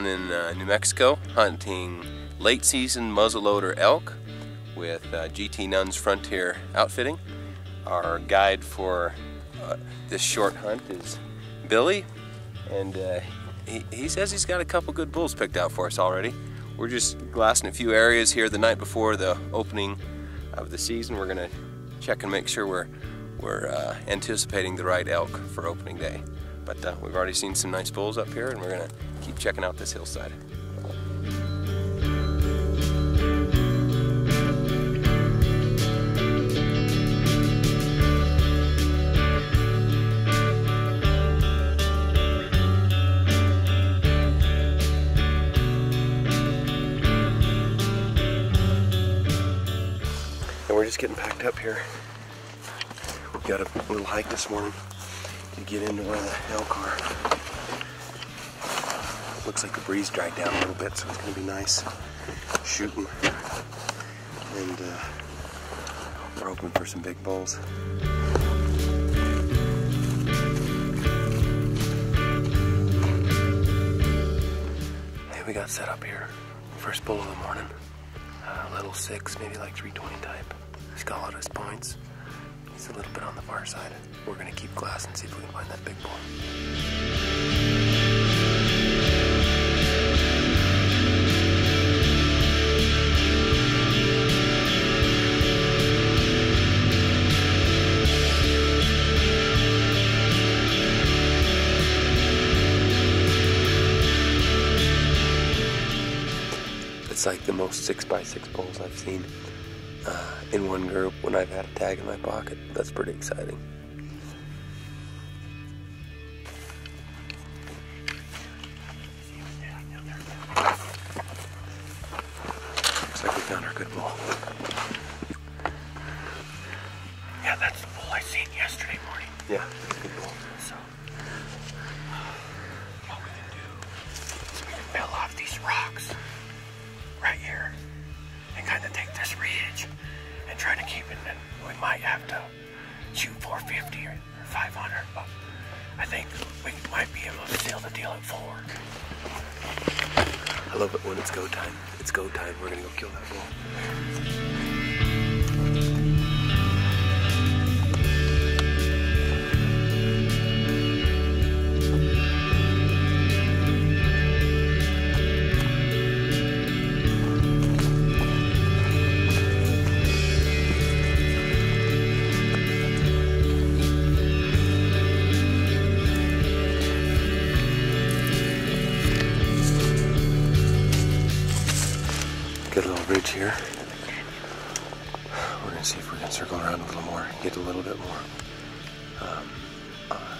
down in uh, New Mexico hunting late season muzzleloader elk with uh, GT Nuns Frontier Outfitting. Our guide for uh, this short hunt is Billy, and uh, he, he says he's got a couple good bulls picked out for us already. We're just glassing a few areas here the night before the opening of the season. We're gonna check and make sure we're, we're uh, anticipating the right elk for opening day. But uh, we've already seen some nice bulls up here and we're gonna keep checking out this hillside. And we're just getting packed up here. We've got a little hike this morning to get into where the elk are. Looks like the breeze died down a little bit, so it's going to be nice shooting. And uh, we're hoping for some big bulls. Hey, we got set up here. First bull of the morning. Uh, little six, maybe like 320 type. He's got a lot of his points. He's a little bit on the far side. We're gonna keep glass and see if we can find that big bull. It's like the most six by six bulls I've seen uh, in one group when I've had a tag in my pocket. That's pretty exciting. Here. We're gonna see if we can circle around a little more, get a little bit more. Um, uh,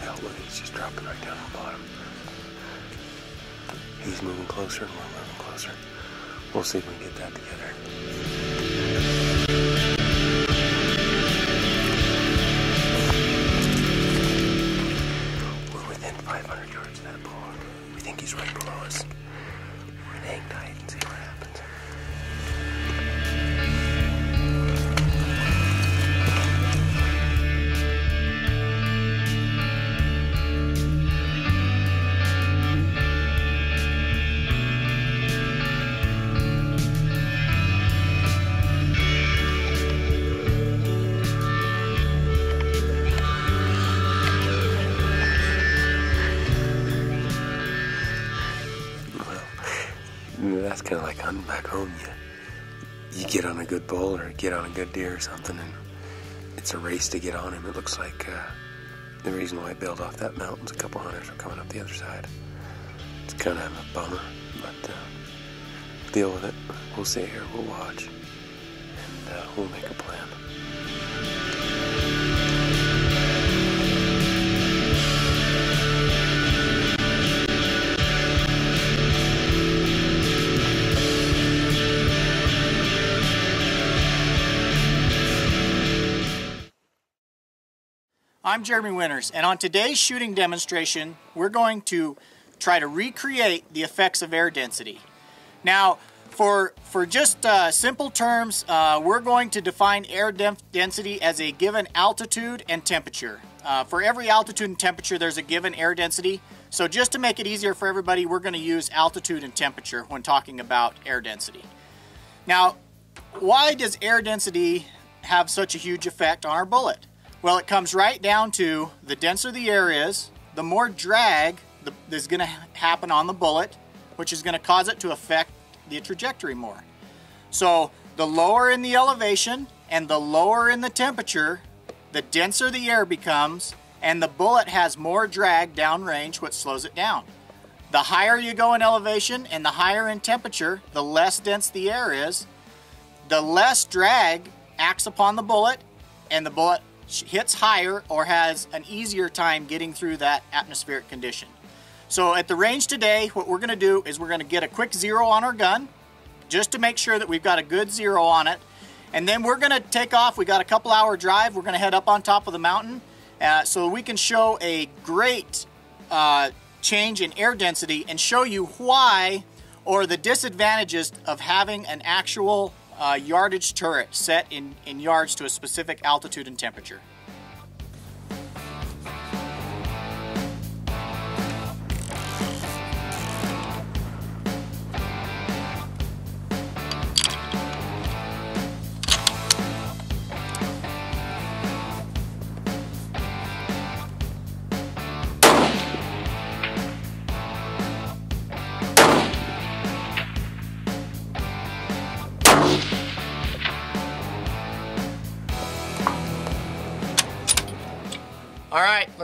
hell, look, he's just dropping right down the bottom. He's moving closer and we're moving closer. We'll see if we can get that together. Kind of like hunting back home. You, you get on a good bull or get on a good deer or something, and it's a race to get on him. It looks like uh, the reason why I bailed off that mountain's a couple hunters are coming up the other side. It's kind of a bummer, but uh, deal with it. We'll sit here, we'll watch, and uh, we'll make a plan. I'm Jeremy Winters, and on today's shooting demonstration, we're going to try to recreate the effects of air density. Now, For, for just uh, simple terms, uh, we're going to define air density as a given altitude and temperature. Uh, for every altitude and temperature, there's a given air density. So just to make it easier for everybody, we're going to use altitude and temperature when talking about air density. Now, why does air density have such a huge effect on our bullet? Well, it comes right down to the denser the air is, the more drag is going to happen on the bullet, which is going to cause it to affect the trajectory more. So the lower in the elevation and the lower in the temperature, the denser the air becomes and the bullet has more drag downrange which slows it down. The higher you go in elevation and the higher in temperature, the less dense the air is, the less drag acts upon the bullet and the bullet hits higher or has an easier time getting through that atmospheric condition. So at the range today, what we're gonna do is we're gonna get a quick zero on our gun, just to make sure that we've got a good zero on it. And then we're gonna take off, we got a couple hour drive, we're gonna head up on top of the mountain, uh, so we can show a great uh, change in air density and show you why or the disadvantages of having an actual Uh, yardage turret set in, in yards to a specific altitude and temperature.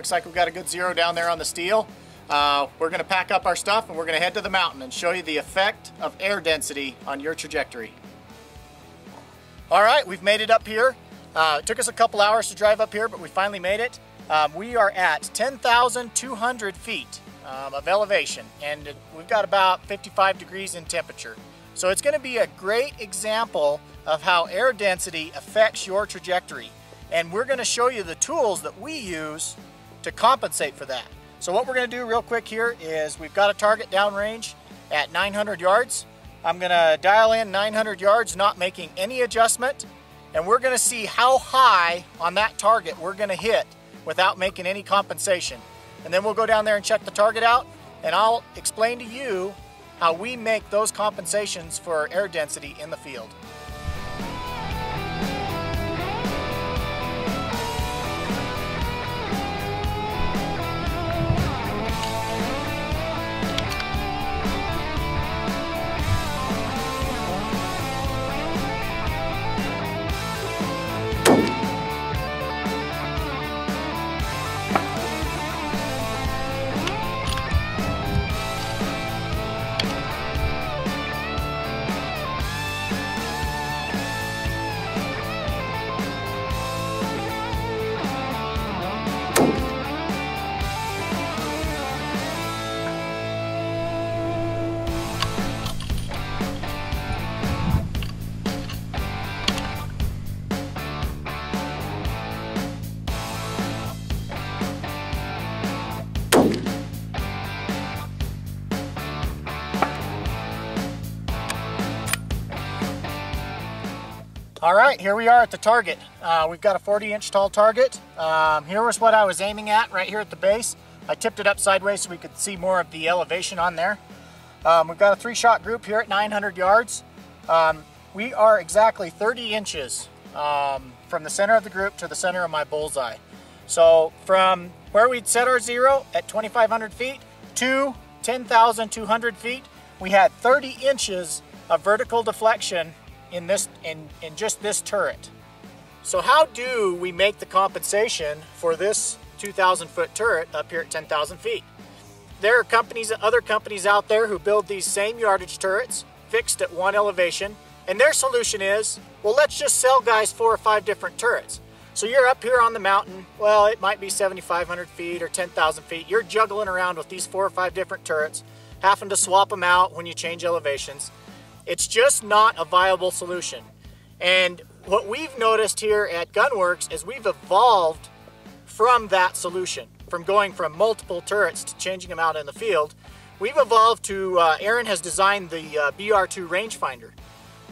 Looks like we've got a good zero down there on the steel. Uh, we're gonna pack up our stuff and we're gonna head to the mountain and show you the effect of air density on your trajectory. All right, we've made it up here. Uh, it took us a couple hours to drive up here, but we finally made it. Um, we are at 10,200 feet um, of elevation and we've got about 55 degrees in temperature. So it's gonna be a great example of how air density affects your trajectory and we're going to show you the tools that we use to compensate for that. So what we're going to do real quick here is we've got a target downrange at 900 yards. I'm going to dial in 900 yards, not making any adjustment, and we're going to see how high on that target we're going to hit without making any compensation. And then we'll go down there and check the target out, and I'll explain to you how we make those compensations for air density in the field. All right, here we are at the target. Uh, we've got a 40 inch tall target. Um, here was what I was aiming at right here at the base. I tipped it up sideways so we could see more of the elevation on there. Um, we've got a three shot group here at 900 yards. Um, we are exactly 30 inches um, from the center of the group to the center of my bullseye. So from where we'd set our zero at 2,500 feet to 10,200 feet, we had 30 inches of vertical deflection in this in, in just this turret. So how do we make the compensation for this 2,000 foot turret up here at 10,000 feet? There are companies, other companies out there who build these same yardage turrets fixed at one elevation, and their solution is, well, let's just sell guys four or five different turrets. So you're up here on the mountain, well, it might be 7,500 feet or 10,000 feet. You're juggling around with these four or five different turrets, having to swap them out when you change elevations. It's just not a viable solution. And what we've noticed here at Gunwerks is we've evolved from that solution, from going from multiple turrets to changing them out in the field. we've evolved to, uh, Aaron has designed the uh, BR2 rangefinder.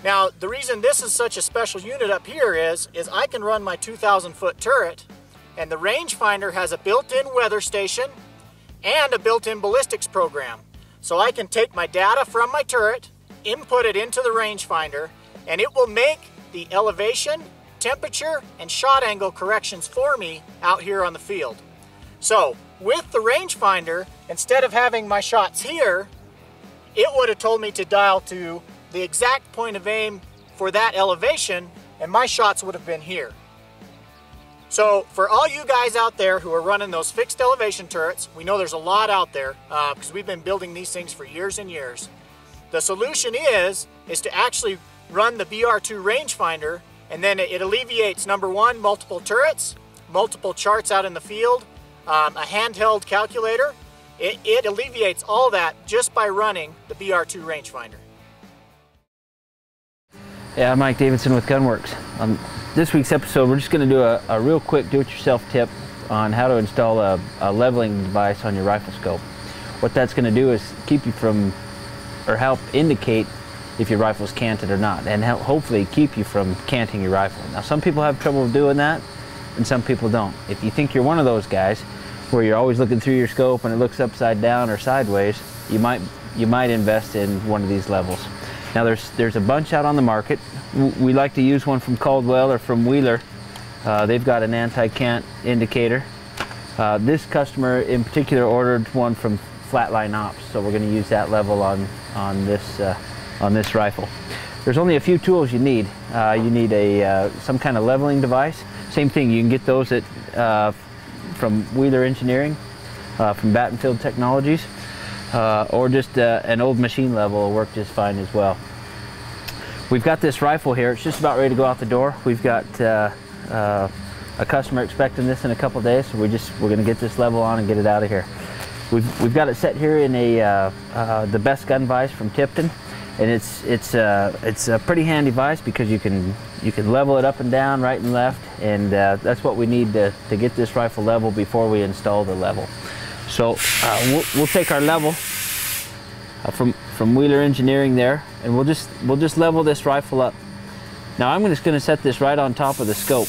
Now, the reason this is such a special unit up here is, is I can run my 2,000 foot turret and the rangefinder has a built-in weather station and a built-in ballistics program. So I can take my data from my turret, input it into the rangefinder, and it will make the elevation, temperature, and shot angle corrections for me out here on the field. So with the rangefinder, instead of having my shots here, it would have told me to dial to the exact point of aim for that elevation, and my shots would have been here. So for all you guys out there who are running those fixed elevation turrets, we know there's a lot out there uh, because we've been building these things for years and years. The solution is, is to actually run the BR2 rangefinder and then it alleviates number one, multiple turrets, multiple charts out in the field, um, a handheld calculator. It, it alleviates all that just by running the BR2 rangefinder. Yeah, I'm Mike Davidson with Gunwerks. On this week's episode, we're just going to do a, a, real quick do-it-yourself tip on how to install a, a, leveling device on your rifle scope. What that's going to do is keep you from, or help indicate if your rifle is canted or not, and help, hopefully keep you from canting your rifle. Now, some people have trouble doing that, and some people don't. If you think you're one of those guys, where you're always looking through your scope and it looks upside down or sideways, you might you might invest in one of these levels. Now there's there's a bunch out on the market. We like to use one from Caldwell or from Wheeler. Uh, they've got an anti-cant indicator. Uh, this customer in particular ordered one from Flatline Ops, so we're going to use that level on on this uh, on this rifle. There's only a few tools you need. Uh, you need a uh, some kind of leveling device. Same thing, you can get those at uh, from Wheeler Engineering, from Battenfeld Technologies uh, or just uh, an old machine level will work just fine as well. We've got this rifle here. It's just about ready to go out the door. We've got uh, uh a customer expecting this in a couple days, so we just we're going to get this level on and get it out of here. We've we've got it set here in a uh, uh, the best gun vise from Tipton, and it's it's it's a pretty handy vise because you can you can level it up and down, right and left, and that's what we need to to get this rifle level before we install the level. So uh, we'll, we'll, take our level uh, from from Wheeler Engineering there, and we'll just we'll just level this rifle up. Now I'm just going to set this right on top of the scope.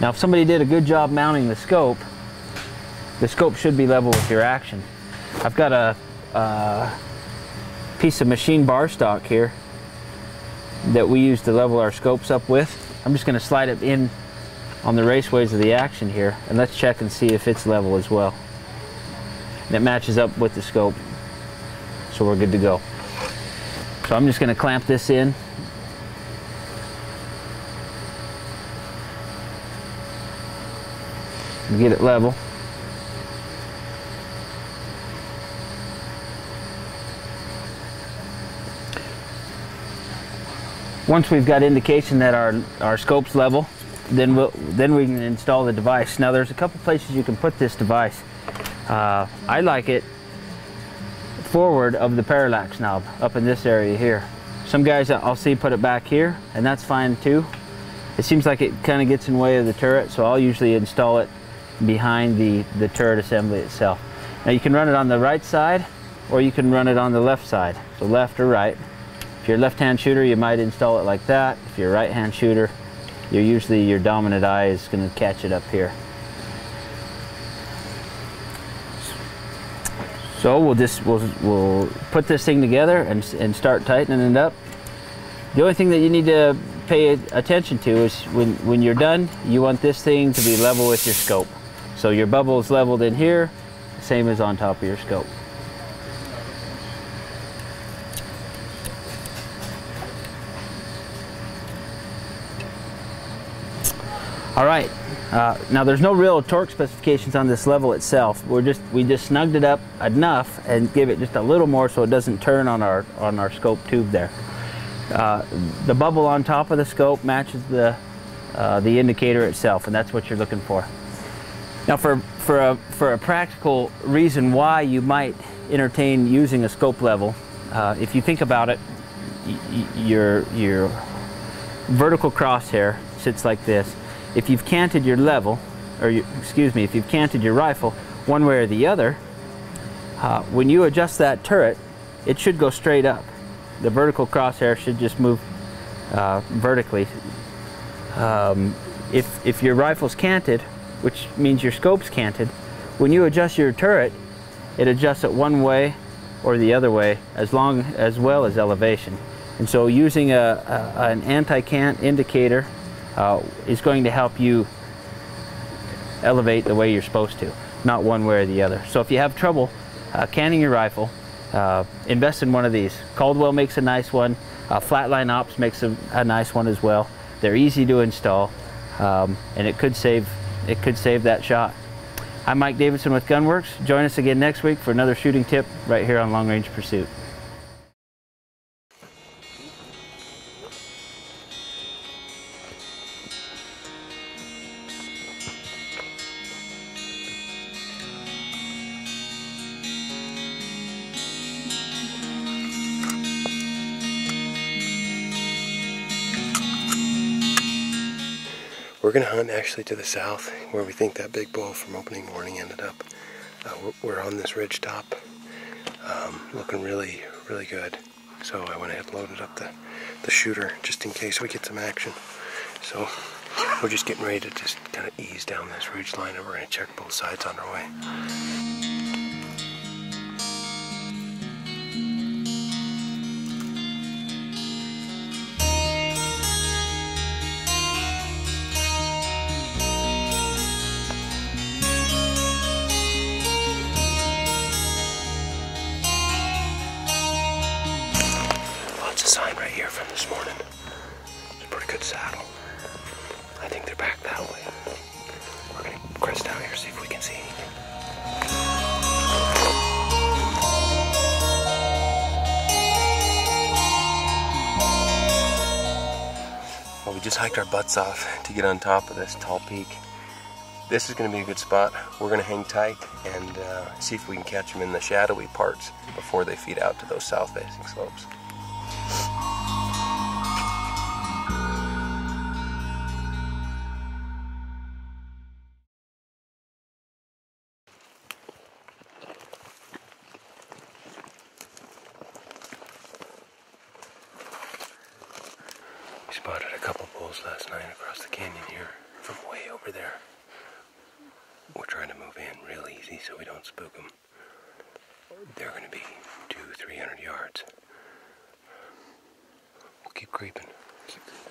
Now if somebody did a good job mounting the scope, the scope should be level with your action. I've got a, a piece of machine bar stock here that we use to level our scopes up with. I'm just going to slide it in on the raceways of the action here and let's check and see if it's level as well and it matches up with the scope. So we're good to go. So I'm just going to clamp this in. Get it level. Once we've got indication that our, our scope's level, then we'll, then we can install the device. Now there's a couple places you can put this device. Uh, I like it forward of the parallax knob up in this area here. Some guys I'll see put it back here and that's fine too. It seems like it kind of gets in the way of the turret so I'll usually install it behind the, the turret assembly itself. Now you can run it on the right side or you can run it on the left side, so left or right. If you're a left-hand shooter you might install it like that. If you're a right-hand shooter you're usually your dominant eye is going to catch it up here. So we'll just we'll, we'll put this thing together and, and start tightening it up. The only thing that you need to pay attention to is when, when you're done, you want this thing to be level with your scope. So your bubble is leveled in here, same as on top of your scope. All right, uh, now there's no real torque specifications on this level itself. We're just we just snugged it up enough and give it just a little more so it doesn't turn on our on our scope tube there. Uh, the bubble on top of the scope matches the uh, the indicator itself, and that's what you're looking for. Now, for for a for a practical reason why you might entertain using a scope level, uh, if you think about it, your your vertical crosshair sits like this if you've canted your level, or you, excuse me, if you've canted your rifle one way or the other, Uh, when you adjust that turret, it should go straight up. The vertical crosshair should just move uh, vertically. Um, if, if your rifle's canted, which means your scope's canted, when you adjust your turret, it adjusts it one way or the other way as long as well as elevation. And so using a, a an anti-cant indicator uh, is going to help you elevate the way you're supposed to, not one way or the other. So if you have trouble uh, canting your rifle, uh, invest in one of these. Caldwell makes a nice one. Uh, Flatline Ops makes a, a, nice one as well. They're easy to install, um, and it could save it could save that shot. I'm Mike Davidson with Gunwerks. Join us again next week for another shooting tip right here on Long Range Pursuit. Actually to the south where we think that big bull from opening morning ended up. Uh, we're on this ridge top, um, looking really, really good. So I went ahead and loaded up the, the shooter just in case we get some action. So we're just getting ready to just kind of ease down this ridge line and we're going to check both sides on our way. Think they're back that way. We're gonna crest out here, see if we can see anything. Well, we just hiked our butts off to get on top of this tall peak. This is going to be a good spot. We're going to hang tight and uh, see if we can catch them in the shadowy parts before they feed out to those south-facing slopes. A couple bulls last night across the canyon here from way over there. We're trying to move in real easy so we don't spook them. They're going to be two, three hundred yards. We'll keep creeping. Keep down.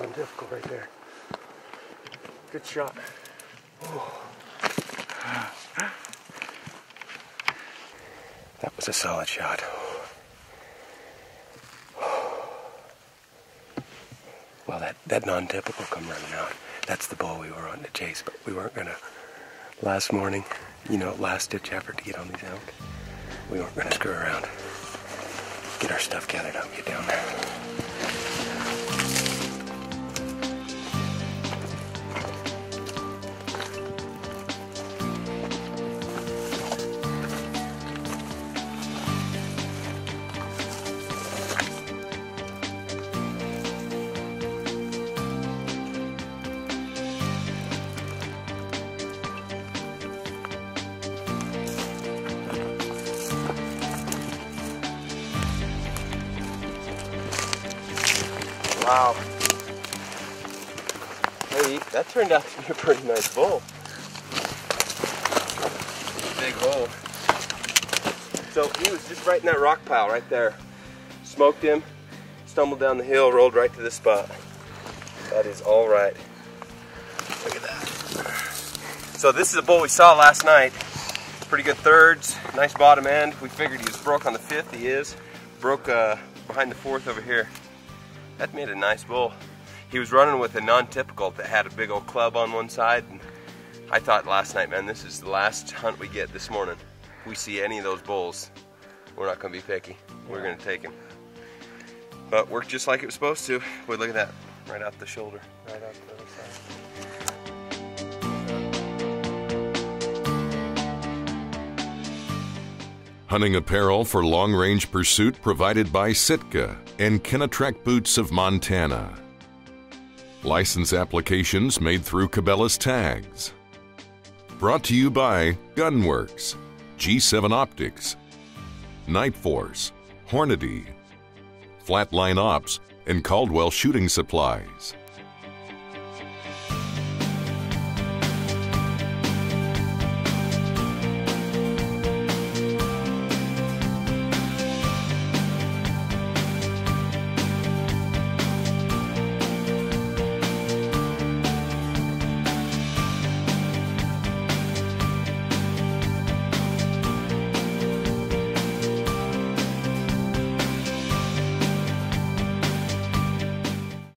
A difficult right there. Good shot. That was a solid shot. Well, that, that non-typical come running out. That's the ball we were on to chase, but we weren't gonna. Last morning, you know, last ditch effort to get on these elk. We weren't gonna screw around. Get our stuff gathered up, get down there. Wow. Hey, that turned out to be a pretty nice bull. big hole. So he was just right in that rock pile right there. Smoked him, stumbled down the hill, rolled right to this spot. That is all right. Look at that. So this is a bull we saw last night. Pretty good thirds, nice bottom end. We figured he was broke on the fifth, he is. Broke uh, behind the fourth over here. That made a nice bull. He was running with a non-typical that had a big old club on one side. And I thought last night, man, this is the last hunt we get this morning. If we see any of those bulls, we're not gonna be picky. We're gonna take him. But worked just like it was supposed to. Boy, look at that. Right out the shoulder. Right out the other side. Hunting apparel for long range pursuit provided by Sitka and Kenetrek Boots of Montana. License applications made through Cabela's Tags. Brought to you by Gunwerks, G7 Optics, Nightforce, Hornady, Flatline Ops, and Caldwell Shooting Supplies.